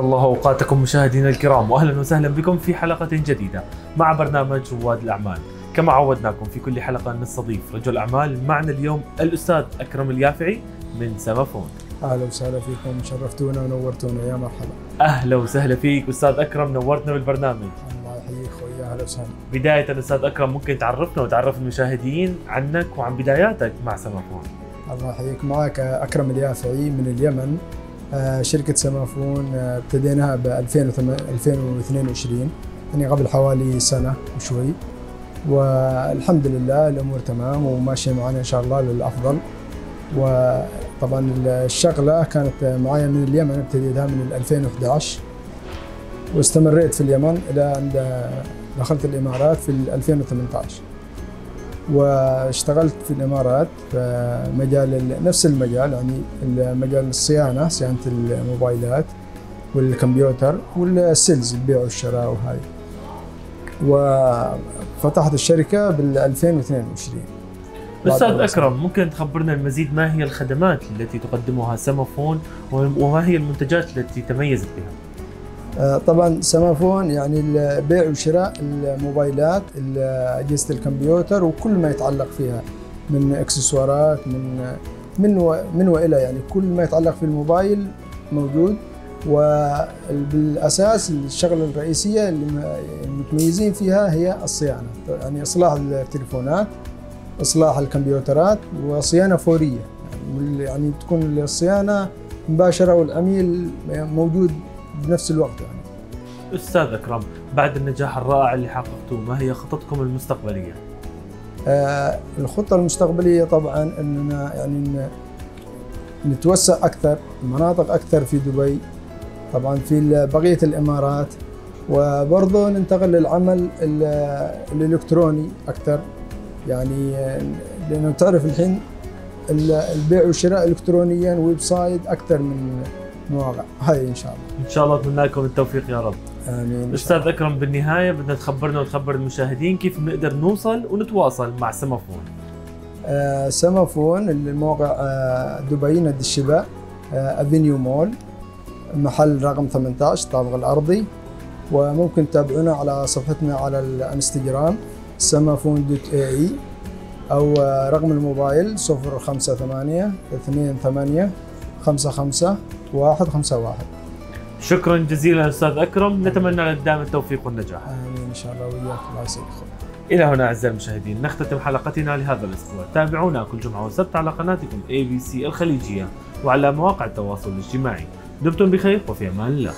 أوقاتكم مشاهدينا الكرام واهلا وسهلا بكم في حلقة جديدة مع برنامج رواد الأعمال. كما عودناكم في كل حلقة نستضيف رجل أعمال معنا اليوم الأستاذ أكرم اليافعي من سمافون أهلا وسهلا فيكم شرفتونا ونورتونا يا مرحبا. أهلا وسهلا فيك أستاذ أكرم نورتنا بالبرنامج. الله يحييك أخوي أهلا وسهلا. بداية أستاذ أكرم ممكن تعرفنا وتعرف المشاهدين عنك وعن بداياتك مع سمافون الله يحييك معك أكرم اليافعي من اليمن. شركة سمافون آه، ابتديناها ب 2022 يعني قبل حوالي سنة وشوي. والحمد لله الأمور تمام وماشية معنا إن شاء الله للأفضل. وطبعا الشغلة كانت معايا من اليمن ابتديتها من 2011 واستمريت في اليمن إلى أن دخلت الإمارات في 2018 واشتغلت في الإمارات في مجال نفس المجال يعني مجال الصيانة صيانة الموبايلات والكمبيوتر والسيلز البيع والشراء وهاي. وفتحت الشركة بال 2022 أستاذ أكرم ممكن تخبرنا المزيد ما هي الخدمات التي تقدمها سمافون وما هي المنتجات التي تميزت بها؟ آه، طبعا سمافون يعني البيع وشراء الموبايلات اجهزه الكمبيوتر وكل ما يتعلق فيها من إكسسوارات من من و من وإلى يعني كل ما يتعلق في الموبايل موجود. وبالأساس الشغلة الرئيسية اللي متميزين فيها هي الصيانة يعني إصلاح التليفونات إصلاح الكمبيوترات وصيانة فورية. يعني, يعني تكون الصيانة مباشرة والعميل موجود بنفس الوقت يعني أستاذ اكرم بعد النجاح الرائع اللي حققتوه ما هي خططكم المستقبلية؟ آه الخطة المستقبلية طبعا إننا يعني نتوسع أكثر مناطق أكثر في دبي طبعا في بقية الإمارات وبرضه ننتقل للعمل الإلكتروني أكثر يعني لأنه تعرف الحين البيع والشراء الكترونيا website أكثر من مواقع. هاي إن شاء الله. إن شاء الله اتمنى لكم التوفيق يا رب. آمين. أستاذ أكرم بالنهاية بدنا تخبرنا وتخبر المشاهدين كيف بنقدر نوصل ونتواصل مع Sama Phone آه Sama Phone الموقع آه دبي ند الشبا آه افينيو مول محل رقم 18 الطابق الأرضي. وممكن تتابعونا على صفحتنا على الانستغرام Sama Phone dot ae أو آه، رقم الموبايل 058 28 55 151 شكرا جزيلا أستاذ أكرم. نتمنى لك دائما التوفيق والنجاح. آمين إن شاء الله وياك الله يسعدك إلى هنا أعزائي المشاهدين نختتم حلقتنا لهذا الأسبوع. تابعونا كل جمعة وسبت على قناتكم اي بي سي الخليجية وعلى مواقع التواصل الاجتماعي. دمتم بخير وفي أمان الله.